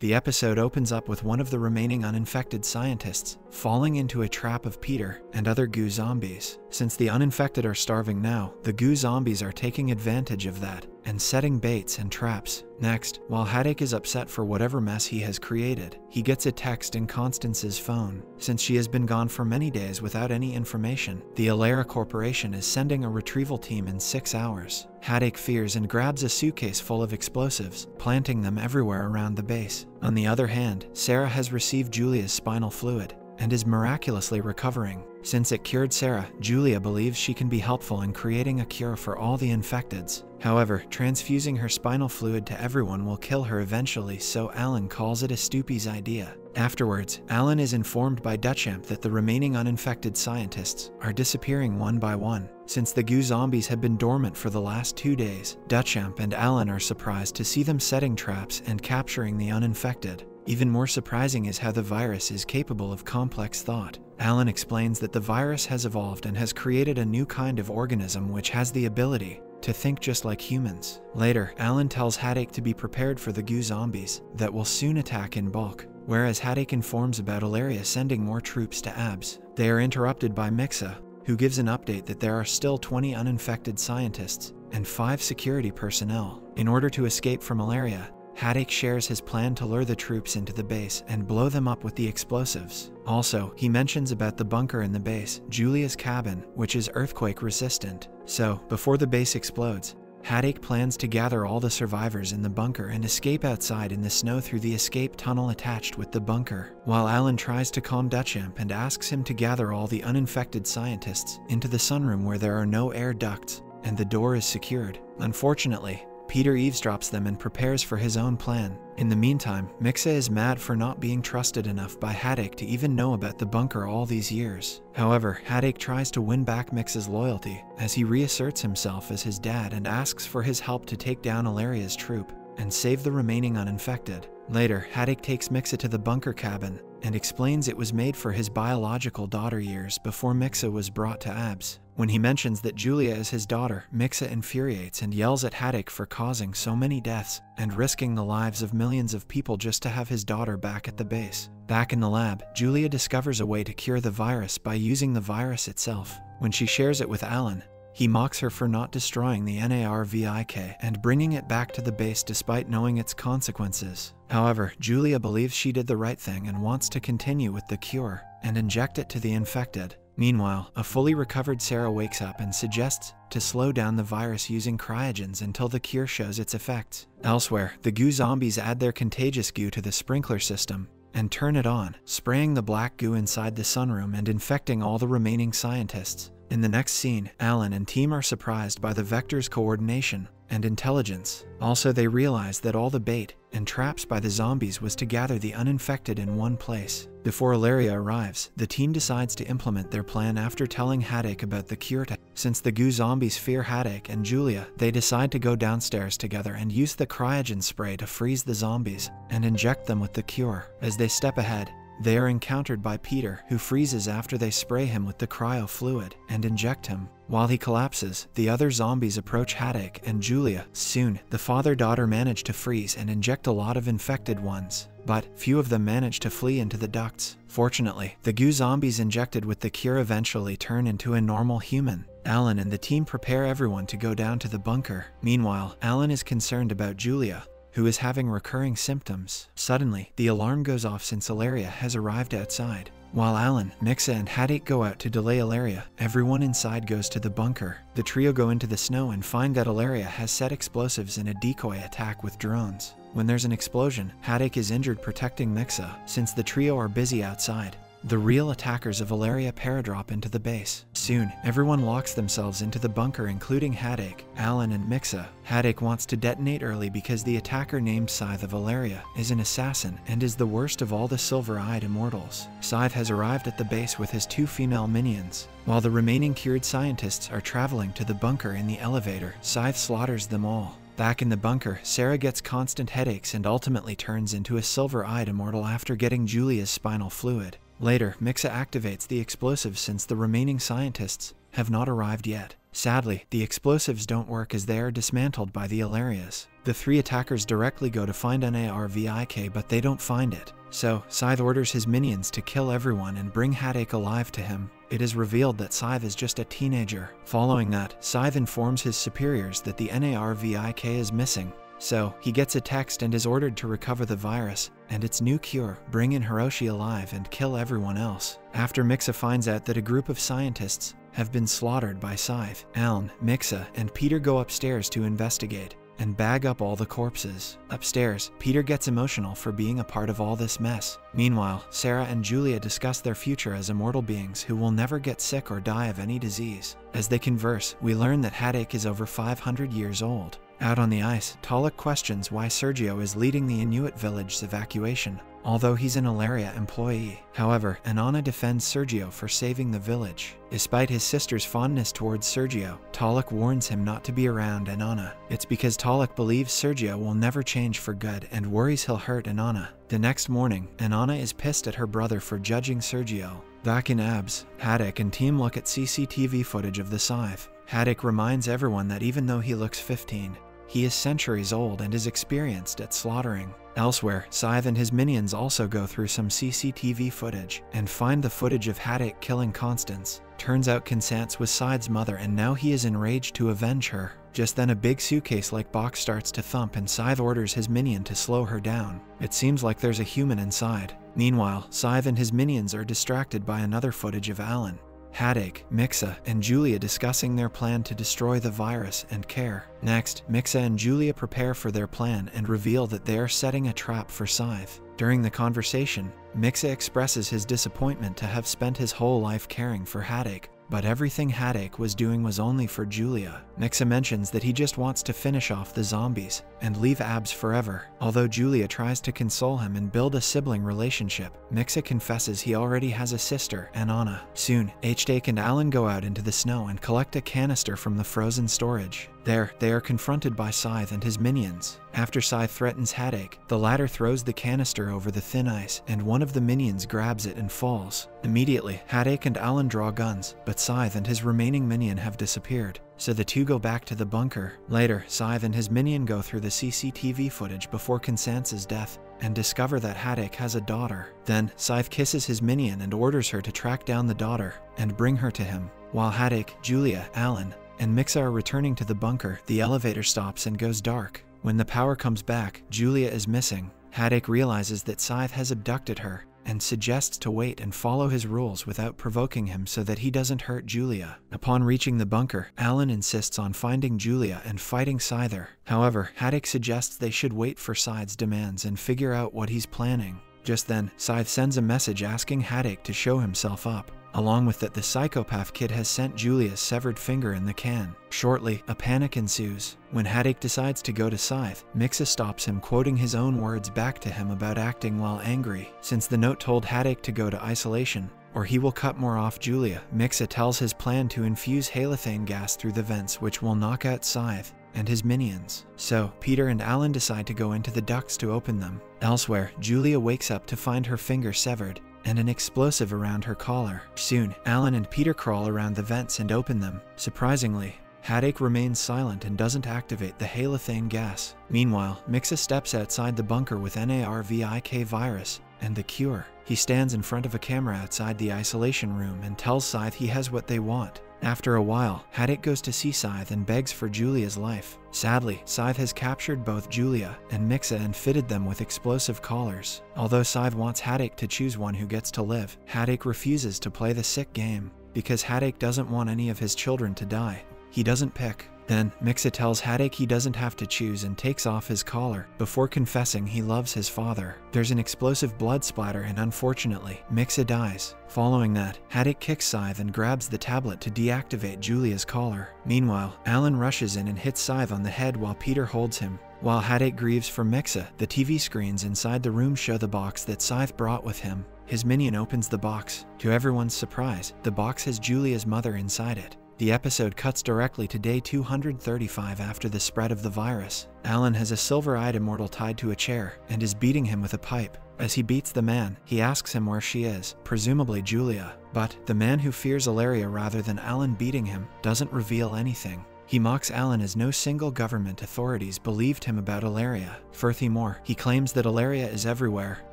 The episode opens up with one of the remaining uninfected scientists falling into a trap of Peter and other goo zombies. Since the uninfected are starving now, the goo zombies are taking advantage of that and setting baits and traps. Next, while Haddock is upset for whatever mess he has created, he gets a text in Constance's phone. Since she has been gone for many days without any information, the Ilaria Corporation is sending a retrieval team in six hours. Haddock fears and grabs a suitcase full of explosives, planting them everywhere around the base. On the other hand, Sarah has received Julia's spinal fluid and is miraculously recovering. Since it cured Sarah, Julia believes she can be helpful in creating a cure for all the infecteds. However, transfusing her spinal fluid to everyone will kill her eventually, so Alan calls it a Stupy's idea. Afterwards, Alan is informed by Dutchamp that the remaining uninfected scientists are disappearing one by one. Since the goo zombies have been dormant for the last two days, Dutchamp and Alan are surprised to see them setting traps and capturing the uninfected. Even more surprising is how the virus is capable of complex thought. Alan explains that the virus has evolved and has created a new kind of organism which has the ability to think just like humans. Later, Alan tells Haddock to be prepared for the goo zombies that will soon attack in bulk. Whereas Haddock informs about Ilaria sending more troops to Abs, they are interrupted by Miksa, who gives an update that there are still 20 uninfected scientists and 5 security personnel. In order to escape from Ilaria, Haddock shares his plan to lure the troops into the base and blow them up with the explosives. Also, he mentions about the bunker in the base, Julia's cabin, which is earthquake resistant. So, before the base explodes, Haddock plans to gather all the survivors in the bunker and escape outside in the snow through the escape tunnel attached with the bunker, while Alan tries to calm Dutchamp and asks him to gather all the uninfected scientists into the sunroom where there are no air ducts and the door is secured. Unfortunately, Peter eavesdrops them and prepares for his own plan. In the meantime, Miksa is mad for not being trusted enough by Haddock to even know about the bunker all these years. However, Haddock tries to win back Miksa's loyalty as he reasserts himself as his dad and asks for his help to take down Ilaria's troop and save the remaining uninfected. Later, Haddock takes Miksa to the bunker cabin and explains it was made for his biological daughter years before Miksa was brought to Abs. When he mentions that Julia is his daughter, Miksa infuriates and yells at Haddock for causing so many deaths and risking the lives of millions of people just to have his daughter back at the base. Back in the lab, Julia discovers a way to cure the virus by using the virus itself. When she shares it with Alan, he mocks her for not destroying the NARVIK and bringing it back to the base despite knowing its consequences. However, Julia believes she did the right thing and wants to continue with the cure and inject it to the infected. Meanwhile, a fully recovered Sarah wakes up and suggests to slow down the virus using cryogens until the cure shows its effects. Elsewhere, the goo zombies add their contagious goo to the sprinkler system and turn it on, spraying the black goo inside the sunroom and infecting all the remaining scientists. In the next scene, Alan and team are surprised by the Vector's coordination and intelligence. Also, they realize that all the bait and traps by the zombies was to gather the uninfected in one place. Before Ilaria arrives, the team decides to implement their plan after telling Haddock about the cure to Since the goo zombies fear Haddock and Julia, they decide to go downstairs together and use the cryogen spray to freeze the zombies and inject them with the cure. As they step ahead, they are encountered by Peter, who freezes after they spray him with the cryo fluid and inject him. While he collapses, the other zombies approach Haddock and Julia. Soon, the father-daughter manage to freeze and inject a lot of infected ones, but few of them manage to flee into the ducts. Fortunately, the goo zombies injected with the cure eventually turn into a normal human. Alan and the team prepare everyone to go down to the bunker. Meanwhile, Alan is concerned about Julia, who is having recurring symptoms. Suddenly, the alarm goes off since Ilaria has arrived outside. While Alan, Miksa, and Haddock go out to delay Ilaria, everyone inside goes to the bunker. The trio go into the snow and find that Ilaria has set explosives in a decoy attack with drones. When there's an explosion, Haddock is injured protecting Miksa, since the trio are busy outside. The real attackers of Ilaria paradrop into the base. Soon, everyone locks themselves into the bunker including Haddock, Alan, and Miksa. Haddock wants to detonate early because the attacker named Scythe of Ilaria is an assassin and is the worst of all the silver-eyed immortals. Scythe has arrived at the base with his two female minions. While the remaining cured scientists are traveling to the bunker in the elevator, Scythe slaughters them all. Back in the bunker, Sarah gets constant headaches and ultimately turns into a silver-eyed immortal after getting Julia's spinal fluid. Later, Miksa activates the explosives since the remaining scientists have not arrived yet. Sadly, the explosives don't work as they are dismantled by the Ilarias. The three attackers directly go to find NARVIK, but they don't find it. So, Scythe orders his minions to kill everyone and bring Hatake alive to him. It is revealed that Scythe is just a teenager. Following that, Scythe informs his superiors that the NARVIK is missing. So, he gets a text and is ordered to recover the virus and its new cure, bring in Hiroshi alive and kill everyone else. After Miksa finds out that a group of scientists have been slaughtered by Scythe, Alan, Miksa, and Peter go upstairs to investigate and bag up all the corpses. Upstairs, Peter gets emotional for being a part of all this mess. Meanwhile, Sarah and Julia discuss their future as immortal beings who will never get sick or die of any disease. As they converse, we learn that Hatake is over 500 years old. Out on the ice, Tulok questions why Sergio is leading the Inuit village's evacuation, although he's an Ilaria employee. However, Anana defends Sergio for saving the village. Despite his sister's fondness towards Sergio, Tulok warns him not to be around Anana. It's because Tulok believes Sergio will never change for good and worries he'll hurt Anana. The next morning, Anana is pissed at her brother for judging Sergio. Back in Abs, Haddock and team look at CCTV footage of the scythe. Haddock reminds everyone that even though he looks 15, he is centuries old and is experienced at slaughtering. Elsewhere, Scythe and his minions also go through some CCTV footage and find the footage of Haddock killing Constance. Turns out Constance was Scythe's mother and now he is enraged to avenge her. Just then a big suitcase-like box starts to thump and Scythe orders his minion to slow her down. It seems like there's a human inside. Meanwhile, Scythe and his minions are distracted by another footage of Alan. Hatake, Miksa, and Julia discussing their plan to destroy the virus and care. Next, Miksa and Julia prepare for their plan and reveal that they are setting a trap for Scythe. During the conversation, Miksa expresses his disappointment to have spent his whole life caring for Hatake, but everything Hatake was doing was only for Julia. Miksa mentions that he just wants to finish off the zombies and leave Abs forever. Although Julia tries to console him and build a sibling relationship, Miksa confesses he already has a sister, Anana. Soon, Hatake and Alan go out into the snow and collect a canister from the frozen storage. There, they are confronted by Scythe and his minions. After Scythe threatens Hatake, the latter throws the canister over the thin ice, and one of the minions grabs it and falls. Immediately, Hatake and Alan draw guns, but Scythe and his remaining minion have disappeared. So the two go back to the bunker. Later, Scythe and his minion go through the CCTV footage before Constance's death and discover that Haddock has a daughter. Then, Scythe kisses his minion and orders her to track down the daughter and bring her to him. While Haddock, Julia, Alan, and Miksa are returning to the bunker, the elevator stops and goes dark. When the power comes back, Julia is missing. Haddock realizes that Scythe has abducted her and suggests to wait and follow his rules without provoking him so that he doesn't hurt Julia. Upon reaching the bunker, Alan insists on finding Julia and fighting Scyther. However, Haddock suggests they should wait for Scythe's demands and figure out what he's planning. Just then, Scythe sends a message asking Haddock to show himself up. Along with that, the psychopath kid has sent Julia's severed finger in the can. Shortly, a panic ensues. When Haddock decides to go to Scythe, Miksa stops him, quoting his own words back to him about acting while angry. Since the note told Haddock to go to isolation, or he will cut more off Julia, Miksa tells his plan to infuse halothane gas through the vents, which will knock out Scythe and his minions. So, Peter and Alan decide to go into the ducts to open them. Elsewhere, Julia wakes up to find her finger severed, and an explosive around her collar. Soon, Alan and Peter crawl around the vents and open them. Surprisingly, Haddock remains silent and doesn't activate the halothane gas. Meanwhile, Miksa steps outside the bunker with NARVIK virus and the cure. He stands in front of a camera outside the isolation room and tells Scythe he has what they want. After a while, Haddock goes to see Scythe and begs for Julia's life. Sadly, Scythe has captured both Julia and Miksa and fitted them with explosive collars. Although Scythe wants Haddock to choose one who gets to live, Haddock refuses to play the sick game because Haddock doesn't want any of his children to die. He doesn't pick. Then, Miksa tells Haddock he doesn't have to choose and takes off his collar, before confessing he loves his father. There's an explosive blood splatter and unfortunately, Miksa dies. Following that, Haddock kicks Scythe and grabs the tablet to deactivate Julia's collar. Meanwhile, Alan rushes in and hits Scythe on the head while Peter holds him. While Haddock grieves for Miksa, the TV screens inside the room show the box that Scythe brought with him. His minion opens the box. To everyone's surprise, the box has Julia's mother inside it. The episode cuts directly to day 235 after the spread of the virus. Alan has a silver-eyed immortal tied to a chair and is beating him with a pipe. As he beats the man, he asks him where she is, presumably Julia. But the man who fears Ilaria rather than Alan beating him doesn't reveal anything. He mocks Alan as no single government authorities believed him about Ilaria. Furthermore, he claims that Ilaria is everywhere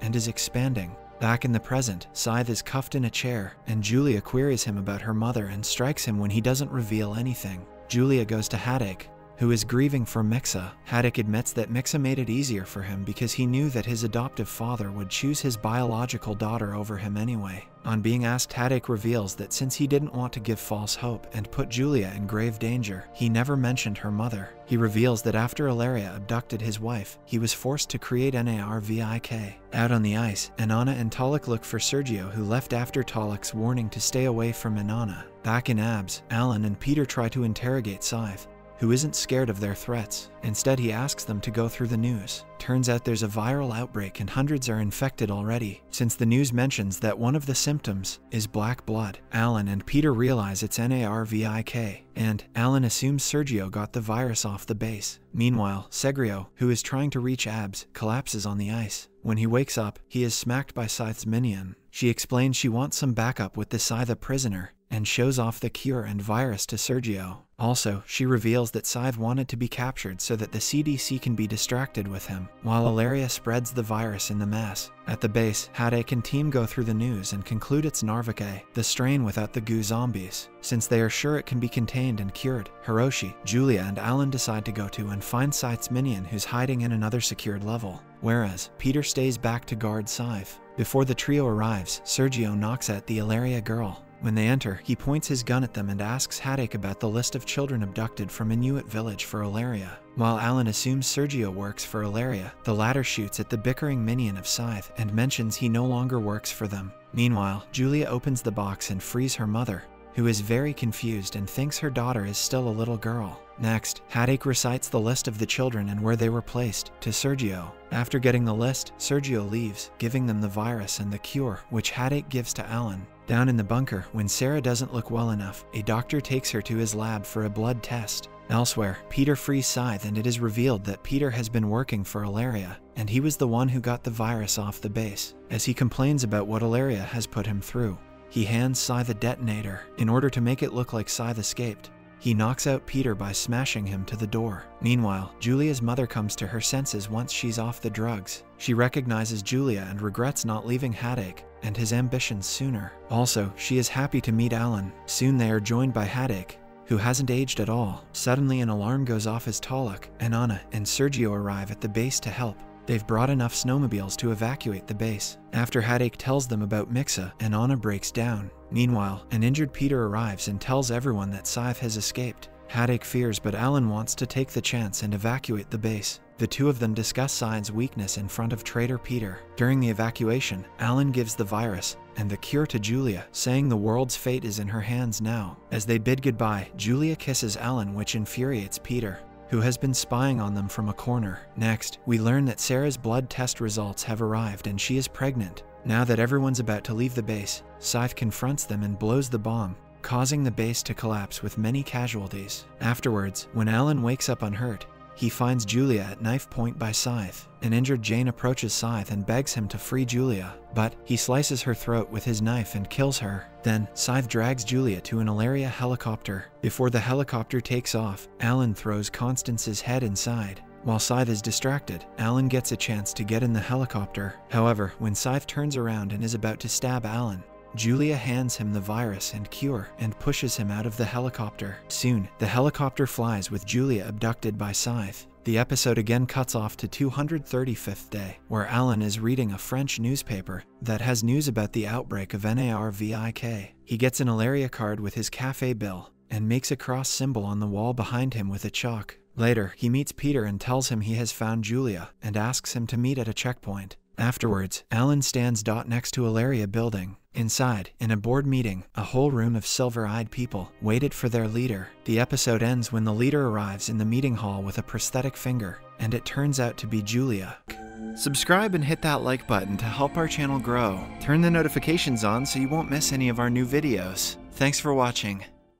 and is expanding. Back in the present, Scythe is cuffed in a chair, and Julia queries him about her mother and strikes him when he doesn't reveal anything. Julia goes to Haddock, who is grieving for Miksa. Haddock admits that Miksa made it easier for him because he knew that his adoptive father would choose his biological daughter over him anyway. On being asked, Haddock reveals that since he didn't want to give false hope and put Julia in grave danger, he never mentioned her mother. He reveals that after Ilaria abducted his wife, he was forced to create NARVIK. Out on the ice, Anana and Tulok look for Sergio who left after Tulok's warning to stay away from Anana. Back in Abs, Alan and Peter try to interrogate Scythe, who isn't scared of their threats. Instead, he asks them to go through the news. Turns out there's a viral outbreak and hundreds are infected already. Since the news mentions that one of the symptoms is black blood, Alan and Peter realize it's NARVIK, and Alan assumes Sergio got the virus off the base. Meanwhile, Sergio, who is trying to reach Abs, collapses on the ice. When he wakes up, he is smacked by Scythe's minion. She explains she wants some backup with the Scythe prisoner, and shows off the cure and virus to Sergio. Also, she reveals that Scythe wanted to be captured so that the CDC can be distracted with him, while Ilaria spreads the virus in the mass. At the base, Haddock and team go through the news and conclude it's NARVIK, the strain without the goo zombies. Since they are sure it can be contained and cured, Hiroshi, Julia, and Alan decide to go to and find Scythe's minion who's hiding in another secured level, whereas Peter stays back to guard Scythe. Before the trio arrives, Sergio knocks at the Ilaria girl, when they enter, he points his gun at them and asks Haddock about the list of children abducted from Inuit village for Ilaria. While Alan assumes Sergio works for Ilaria, the latter shoots at the bickering minion of Scythe and mentions he no longer works for them. Meanwhile, Julia opens the box and frees her mother, who is very confused and thinks her daughter is still a little girl. Next, Haddock recites the list of the children and where they were placed to Sergio. After getting the list, Sergio leaves, giving them the virus and the cure, which Haddock gives to Alan. Down in the bunker, when Sarah doesn't look well enough, a doctor takes her to his lab for a blood test. Elsewhere, Peter frees Scythe and it is revealed that Peter has been working for Ilaria, and he was the one who got the virus off the base, as he complains about what Ilaria has put him through. He hands Scythe a detonator in order to make it look like Scythe escaped, he knocks out Peter by smashing him to the door. Meanwhile, Julia's mother comes to her senses once she's off the drugs. She recognizes Julia and regrets not leaving Haddock and his ambitions sooner. Also, she is happy to meet Alan. Soon they are joined by Haddock, who hasn't aged at all. Suddenly an alarm goes off as Tulok, Anana, and Sergio arrive at the base to help. They've brought enough snowmobiles to evacuate the base. After Haddock tells them about Miksa, Anana breaks down. Meanwhile, an injured Peter arrives and tells everyone that Scythe has escaped. Haddock fears, but Alan wants to take the chance and evacuate the base. The two of them discuss Scythe's weakness in front of traitor Peter. During the evacuation, Alan gives the virus and the cure to Julia, saying the world's fate is in her hands now. As they bid goodbye, Julia kisses Alan, which infuriates Peter who has been spying on them from a corner. Next, we learn that Sarah's blood test results have arrived and she is pregnant. Now that everyone's about to leave the base, Scythe confronts them and blows the bomb, causing the base to collapse with many casualties. Afterwards, when Alan wakes up unhurt, he finds Julia at knife point by Scythe. An injured Jane approaches Scythe and begs him to free Julia, but he slices her throat with his knife and kills her. Then, Scythe drags Julia to an Ilaria helicopter. Before the helicopter takes off, Alan throws Constance's head inside. While Scythe is distracted, Alan gets a chance to get in the helicopter. However, when Scythe turns around and is about to stab Alan, Julia hands him the virus and cure and pushes him out of the helicopter. Soon, the helicopter flies with Julia abducted by Scythe. The episode again cuts off to 235th day, where Alan is reading a French newspaper that has news about the outbreak of NARVIK. He gets an Ilaria card with his cafe bill and makes a cross symbol on the wall behind him with a chalk. Later, he meets Peter and tells him he has found Julia and asks him to meet at a checkpoint. Afterwards, Alan stands dot next to Ilaria building. Inside, in a board meeting, a whole room of silver-eyed people waited for their leader. The episode ends when the leader arrives in the meeting hall with a prosthetic finger, and it turns out to be Julia. Subscribe and hit that like button to help our channel grow. Turn the notifications on so you won't miss any of our new videos. Thanks for watching.